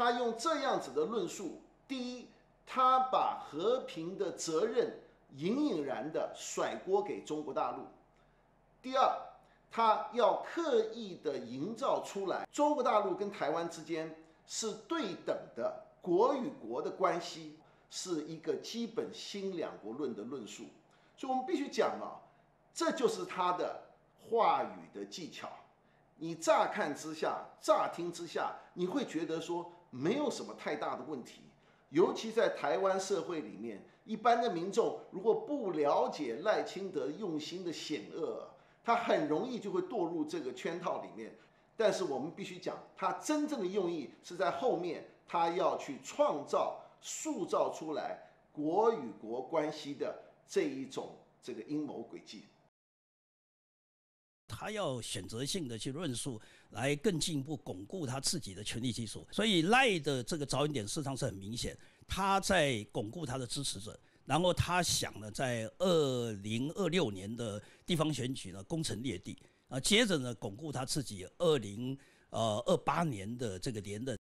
他用这样子的论述，第一，他把和平的责任隐隐然的甩锅给中国大陆；第二，他要刻意的营造出来中国大陆跟台湾之间是对等的国与国的关系，是一个基本新两国论的论述。所以我们必须讲啊，这就是他的话语的技巧。你乍看之下，乍听之下，你会觉得说没有什么太大的问题。尤其在台湾社会里面，一般的民众如果不了解赖清德用心的险恶，他很容易就会堕入这个圈套里面。但是我们必须讲，他真正的用意是在后面，他要去创造、塑造出来国与国关系的这一种这个阴谋诡计。他要选择性的去论述，来更进一步巩固他自己的权力基础。所以赖的这个着眼点事实上是很明显，他在巩固他的支持者，然后他想呢，在二零二六年的地方选举呢攻城略地啊，接着呢巩固他自己二零呃二八年的这个连任。